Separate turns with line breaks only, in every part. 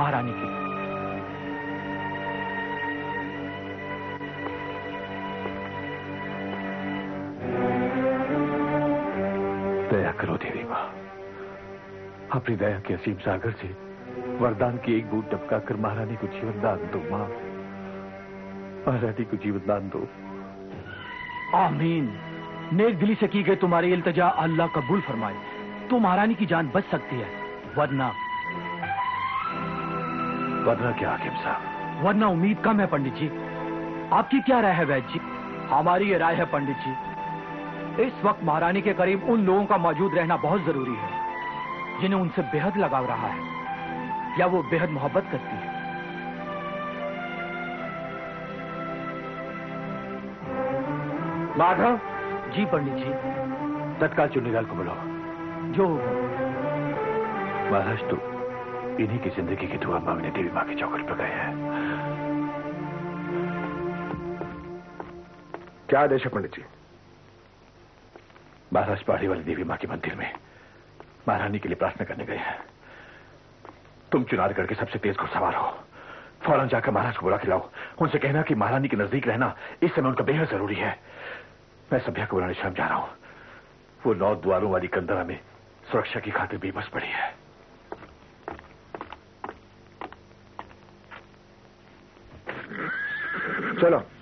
महारानी की
दया करो देवी माँ। अपनी दया के असीम सागर से वरदान की एक बूट टपका कर महारानी को जीवन दान दो माँ। महारानी को जीवन दान दो।
आमीन। नेक दिली से की गई तुम्हारी इल्तजा अल्लाह कबूल फरमाए। तो महारानी की जान बच सकती है वरना
वरना क्या हाकिम साहब।
वरना उम्मीद कम है पंडित जी। आपकी क्या राय है वैद्य जी? हमारी ये राय है पंडित जी इस वक्त महारानी के करीब उन लोगों का मौजूद रहना बहुत ज़रूरी है जिन्हें उनसे बेहद लगाव रहा है या वो बेहद मोहब्बत करती है।
माधव?
जी पंडित जी।
तत्काल चुन्नीलाल को बुलाओ।
जो
महाराज तो इन्हीं की ज़िंदगी की दुआ मांगने देवी माँ के चौकट पर गए हैं।
क्या आदेश है पंडित जी?
महाराज पहाड़ी वाली देवी माँ के मंदिर में महारानी के लिए प्रार्थना करने गए हैं। तुम चुनाव करके सबसे तेज घुड़सवार हो। फ़ौरन जाकर महाराज को बुला के लाओ। उनसे कहना कि महारानी के नज़दीक रहना इस समय उनका बेहद ज़रूरी है। मैं सभ्या को बुलाने शाम जा रहा हूँ। वो नौ द्वारों वाली कंदरा में सुरक्षा की खातिर बेबस पड़ी है।
Suelo.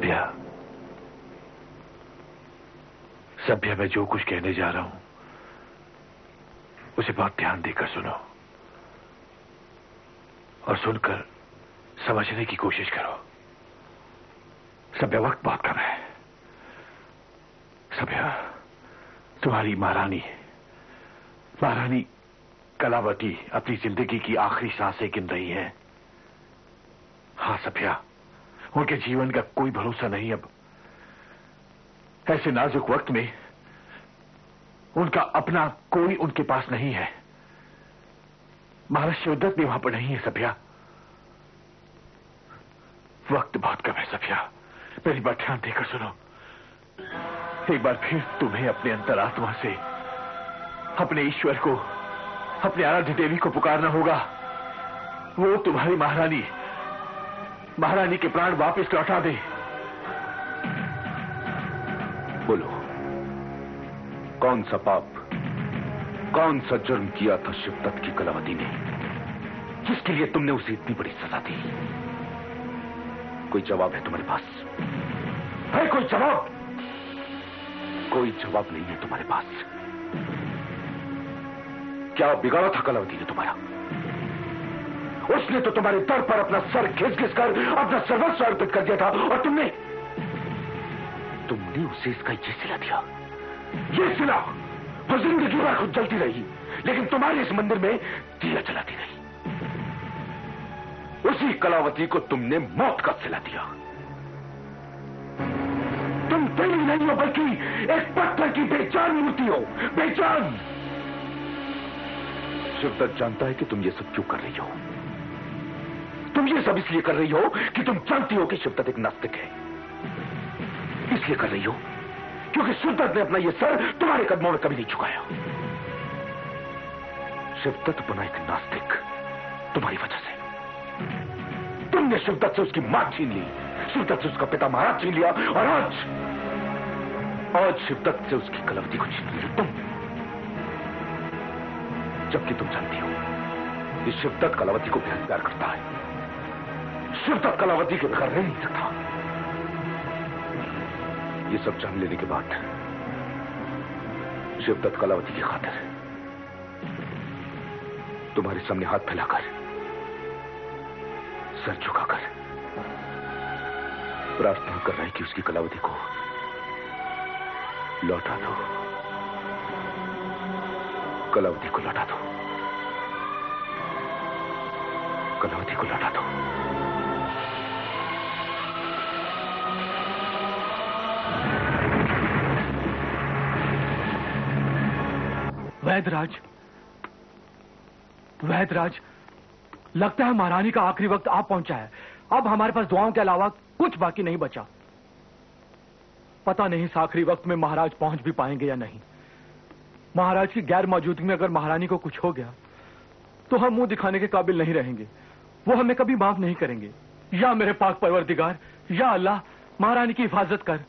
सभ्या। सभ्या, मैं जो कुछ कहने जा रहा हूँ, उसे बहुत ध्यान देकर सुनो। और सुनकर समझने की कोशिश करो। सभ्या, वक्त बहुत कम है। सभ्या, तुम्हारी महारानी महारानी कलावती अपनी ज़िंदगी की आखिरी साँसें गिन रही है। हाँ, सभ्या। उनके जीवन का कोई भरोसा नहीं अब। ऐसे नाजुक वक्त में उनका अपना कोई उनके पास नहीं है। महाराज शिवदत्त भी वहाँ पर नहीं है, सभ्या। वक्त बहुत कम है, सभ्या। मेरी बात ध्यान देकर सुनो। एक बार फिर तुम्हें अपने अंतरात्मा से, अपने ईश्वर को, अपने आराध्य देवी को पुकारना होगा। वो तुम्हारी महारानी महारानी के प्राण वापस लौटा दे।
बोलो, कौन सा पाप, कौन सा जुर्म किया था शिवदत्त की कलावती ने, जिसके लिए तुमने उसे इतनी बड़ी सजा दी? कोई जवाब है तुम्हारे पास? है कोई जवाब? कोई जवाब नहीं है तुम्हारे पास। क्या बिगाड़ा था कलावती ने तुम्हारा? उसने तो तुम्हारे दर पर अपना सर घिस घिस कर अपना सर्वस्व अर्पित कर दिया था, और तुमने तुमने उसे इसका ये सिला दिया। ये सिला वो ज़िंदगी भर खुद जलती रही, लेकिन तुम्हारे इस मंदिर में दिया जलाती रही। उसी कलावती को तुमने मौत का सिला दिया। तुम देवी नहीं हो, बल्कि एक पत्थर की बेचान मूर्ति हो, बेचान। शिवदत्त जानता है कि तुम ये सब क्यों कर रही हो। तुम ये सब इसलिए कर रही हो कि तुम जानती हो कि शिवदत्त एक नास्तिक है। इसलिए कर रही हो क्योंकि शिवदत्त ने अपना ये सर तुम्हारे कदमों में कभी नहीं झुकाया शिवदत्त बना एक नास्तिक तुम्हारी वजह से। तुमने शिवदत्त से उसकी माँ छीन ली, शिवदत्त से उसका पिता महाराज छीन लिया, और आज आज शिवदत्त से उसकी कलवती को छीन लिया तुम। जबकि तुम जानती हो कि शिवदत्त कलावती को बेहद प्यार करता है। शिवदत्त कलावती के बगैर रह नहीं सकता ये सब जान लेने के बाद शिवदत्त कलावती की खातिर तुम्हारे सामने हाथ फैलाकर, सर झुकाकर प्रार्थना कर रहा है कि उसकी कलावती को लौटा दो। कलावती को लौटा दो। कलावती को लौटा दो।
वैदराज वैदराज लगता है महारानी का आखिरी वक्त आप पहुँचा है। अब हमारे पास दुआओं के अलावा कुछ बाकी नहीं बचा। पता नहीं इस आखिरी वक्त में महाराज पहुँच भी पाएँगे या नहीं। महाराज की गैर मौजूदगी में अगर महारानी को कुछ हो गया तो हम मुँह दिखाने के काबिल नहीं रहेंगे। वो हमें कभी माफ़ नहीं करेंगे। या मेरे पाक परवरदिगार, या अल्लाह, महारानी की हिफाजत कर।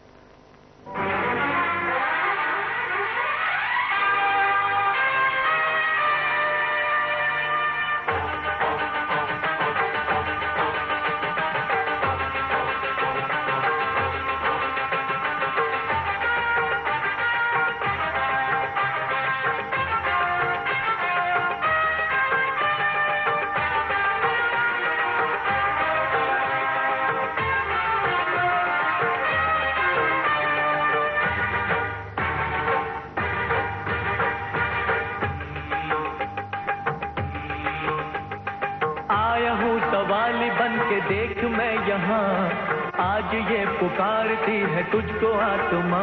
पुकारती है तुझको आत्मा।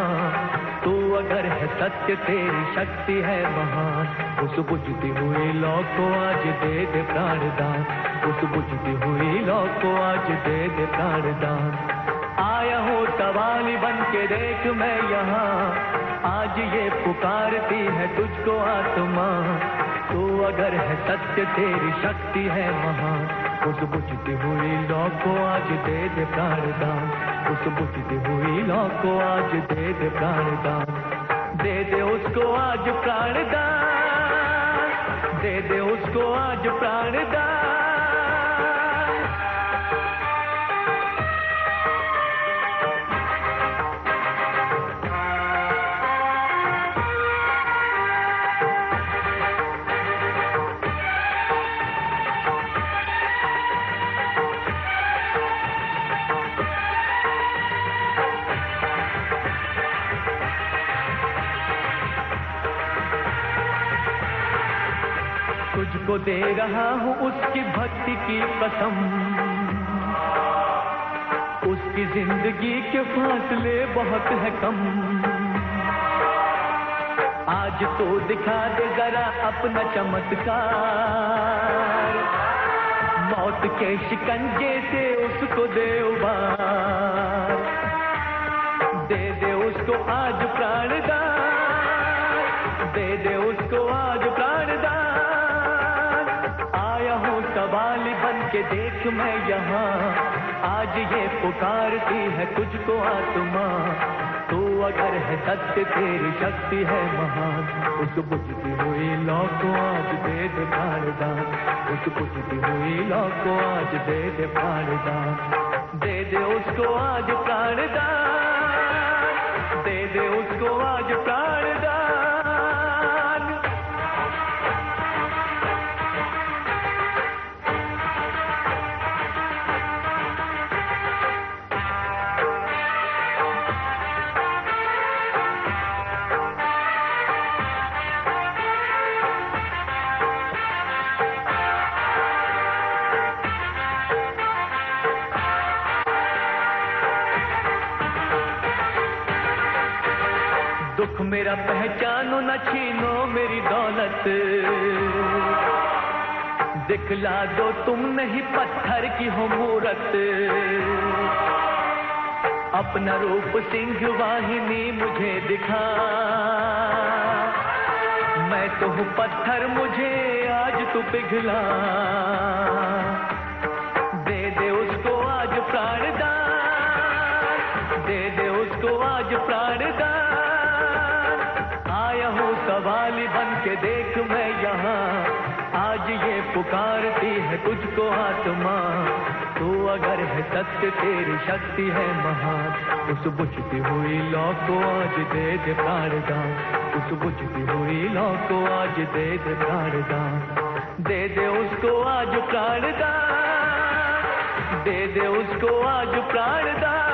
तू अगर है सत्य, तेरी शक्ति है महान। उस बुझती हुई लौ को आज दे दे प्राणदान। उस बुझती हुई लौ को आज दे दे प्राणदान। आया हूँ सवाली बन के देख मैं यहाँ। आज ये पुकारती है तुझको आत्मा। तू अगर है सत्य, तेरी शक्ति है महान। उस बुझती हुई लौ को आज दे दे प्राणदान। उस बुझती हुई लौ को आज दे दे प्राणदान। दे दे उसको आज प्राणदान। दे दे उसको आज प्राणदान। दे रहा हूँ उसकी भक्ति की कसम। उसकी ज़िंदगी के फासले बहुत है कम। आज तो दिखा दे जरा अपना चमत्कार। मौत के शिकंजे से उसको दे उबार। दे दे उसको आज प्राणदान मैं यहाँ। आज ये पुकारती है तुझको आत्मा। तू अगर है सत्य, तेरी शक्ति है महान। उस बुझती हुई लौ को आज दे दे प्राणदान। उस बुझती हुई लौ को आज दे दे प्राणदान। दे दे उसको आज प्राणदान। दे दे उसको आज प्राणदान। दिखला दो तुम नहीं पत्थर की हो मूरत। अपना रूप सिंह वाहिनी मुझे दिखा। मैं तो हूँ पत्थर मुझे, आज तू पिघला। पुकारती है तुझको आत्मा। तू अगर है सत्य, तेरी शक्ति है महान। उस बुझती हुई लौ को आज दे दे प्राणदान। उस बुझती हुई लौ को आज दे दे प्राणदान। दे दे उसको आज प्राणदान। दे दे उसको आज प्राणदान।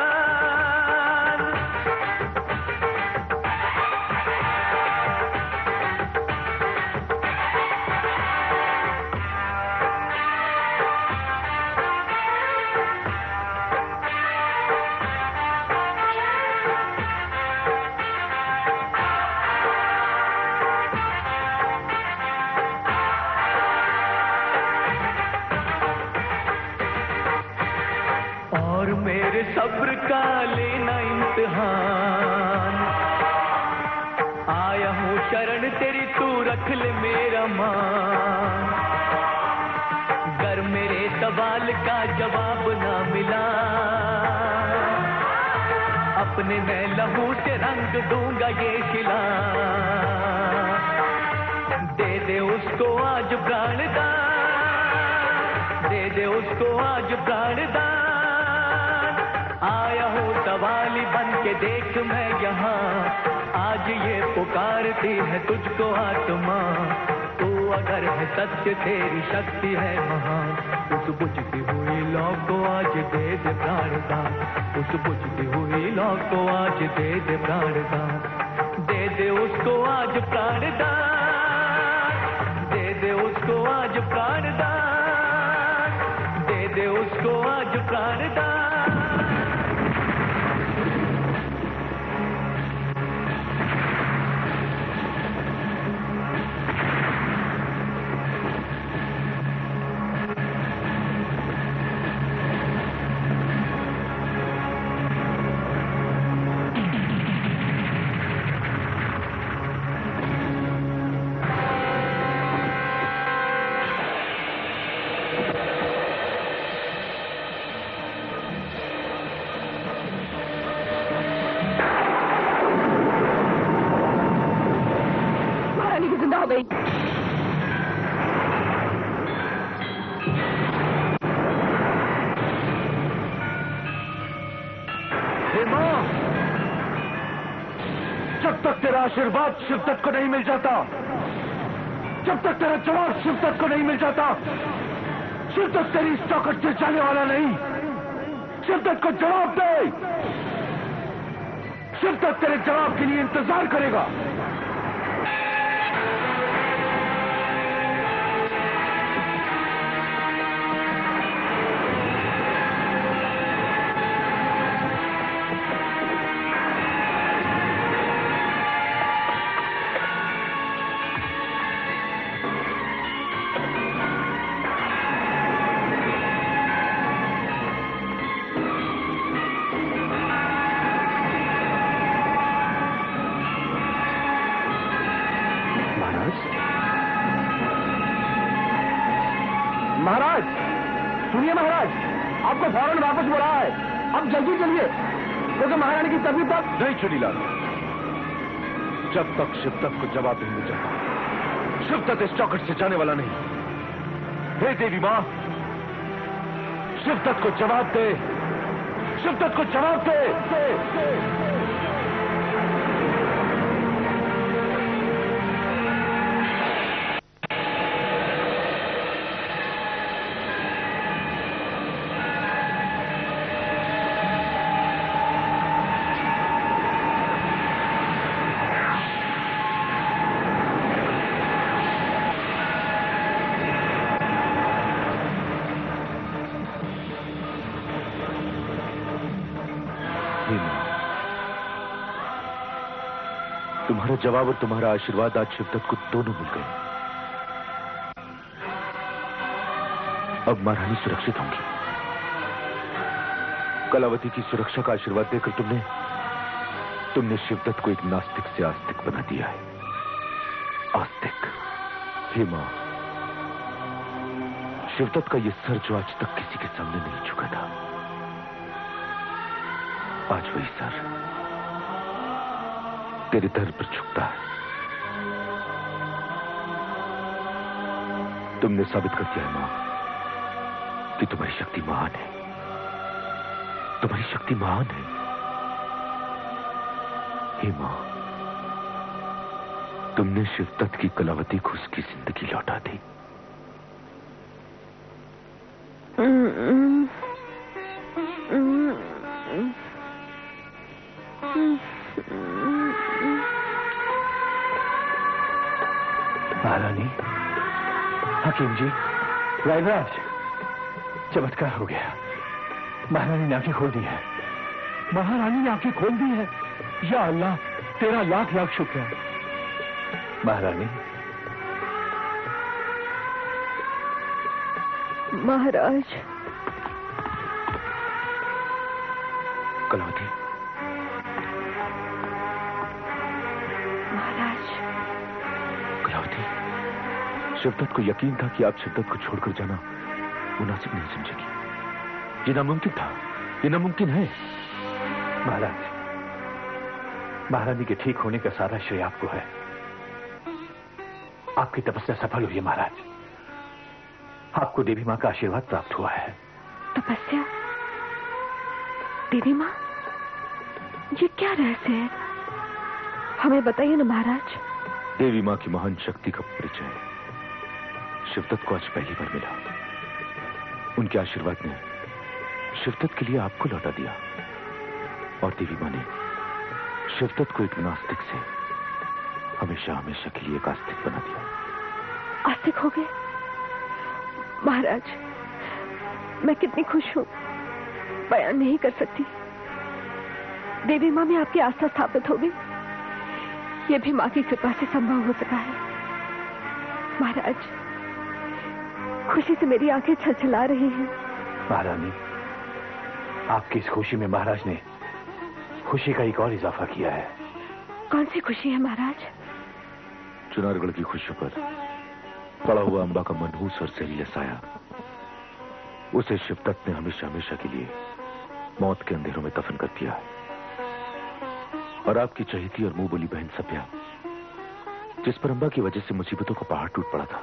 सब्र का लेना इम्तिहान। आया हूँ शरण तेरी, तू रख ले मेरा मान। गर मेरे सवाल का जवाब ना मिला। अपने मैं लहू से रंग दूँगा ये शिला दे दे उसको आज प्राणदान दे। दे उसको आज प्राणदान सवाली बन के देख मैं यहाँ। आज ये पुकारती है तुझको आत्मा। तू अगर है सत्य, तेरी शक्ति है महान। उस बुझती हुई लौ को आज दे दे प्राणदान उस बुझती हुई लौ को आज दे दे प्राणदान दे दे उसको आज प्राणदान दे दे उसको आज प्राणदान दे दे उसको आज प्राणदान
तेरा आशीर्वाद शिव तक को नहीं मिल जाता। जब तक तेरा जवाब शिव तक को नहीं मिल जाता, शिव तक तेरी इस चौकट से जाने वाला नहीं। शिव तक को जवाब दे। शिव तक तेरे जवाब के लिए इंतज़ार करेगा। क्योंकि अभी तक अब नहीं चुनीलाल जब तक शिवदत्त को जवाब नहीं मिल जाता। शिव तक इस चौकट से जाने वाला नहीं। हे देवी माँ शिव तक को जवाब दे। शिव तक को जवाब दे, दे, दे। हे माँ, तुम्हारा जवाब और तुम्हारा आशीर्वाद आज शिवदत्त को दोनों मिल गए। अब महारानी सुरक्षित होंगी। कलावती की सुरक्षा का आशीर्वाद देकर तुमने तुमने शिवदत्त को एक नास्तिक से आस्तिक बना दिया है। आस्तिक हे माँ शिवदत्त का यह सर जो आज तक किसी के सामने नहीं झुका था। आज वही सर। तेरे दर पर झुकता है। तुमने साबित कर दिया है माँ, कि तुम्हारी शक्ति महान है। तुम्हारी शक्ति महान है। हे माँ, तुमने शिवदत्त की कलावती को उसकी ज़िंदगी लौटा दी।
जी। रायराज चमत्कार हो गया। महारानी ने आँखें खोल दी है। महारानी ने आँखें खोल दी है। या अल्लाह तेरा लाख लाख शुक्र है। महारानी।
महाराज।
कलावती। शिवदत्त को यकीन था कि आप शिवदत्त को छोड़कर जाना मुनासिब नहीं समझेगी। ये नामुमकिन था। ये नामुमकिन है।
महाराज महारानी के ठीक होने का सारा श्रेय आपको है। आपकी तपस्या सफल हुई है महाराज। आपको देवी माँ का आशीर्वाद प्राप्त हुआ है।
तपस्या? देवी माँ? ये क्या रहस्य है? हमें बताइए ना महाराज।
देवी माँ की महान शक्ति का परिचय शिवदत्त को आज पहली बार मिला। उनके आशीर्वाद ने शिवदत्त के लिए आपको लौटा दिया। और देवी माँ ने शिवदत्त को एक नास्तिक से हमेशा हमेशा के लिए एक आस्तिक बना दिया।
आस्तिक हो गए? महाराज, मैं कितनी खुश हूँ। बयान नहीं कर सकती। देवी माँ में आपकी आस्था स्थापित हो गई। ये भी माँ की कृपा से संभव हो सका है। महाराज खुशी से मेरी आँखें छलछला रही हैं।
महारानी आपकी इस खुशी में महाराज ने खुशी का एक और इजाफा किया है।
कौन सी खुशी है महाराज?
चुनारगढ़ की खुशी पर पड़ा हुआ अंबा का मनहूस और जहरीला साया उसे शिवदत्त ने हमेशा हमेशा के लिए मौत के अंधेरों में दफन कर दिया है। और आपकी चहेती और मुँह बोली बहन सभ्या जिस पर अंबा की वजह से मुसीबतों का पहाड़ टूट पड़ा था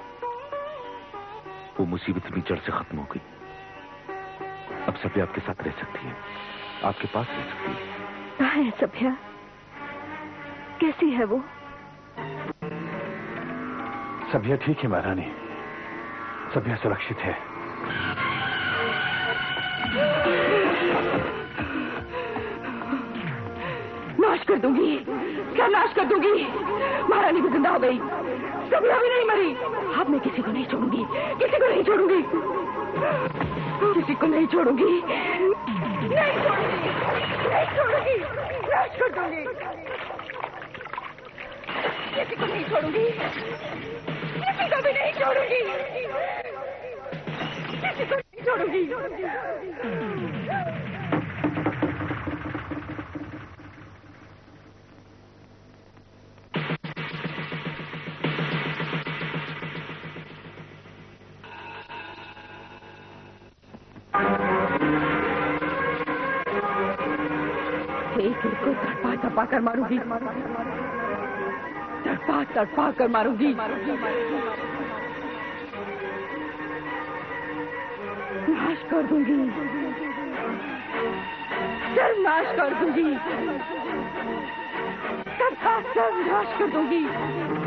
वो मुसीबत भी जड़ से खत्म हो गई। अब सभ्या आपके साथ रह सकती है। आपके पास रह सकती है।
कहा है सभ्या? कैसी है वो?
सभ्या ठीक है महारानी। सभ्या सुरक्षित है।
नाश कर दूँगी। क्या नाश कर दूँगी? महारानी भी ज़िंदा हो गई। सभी अभी नहीं मरी। अब मैं किसी को नहीं छोड़ूँगी, किसी को नहीं छोड़ूँगी। किसी को नहीं छोड़ूँगी। नहीं छोड़ूँगी छोड़ूँगी। किसी को नहीं छोड़ूँगी, किसी को भी नहीं छोड़ूँगी। किसी को नहीं छोड़ूँगी। एक तड़पा तड़पा कर मारूँगी। तड़पा तड़पा कर मारूँगी। नाश कर दूँगी। सब नाश कर दूँगी। सबका सब नाश कर दूँगी।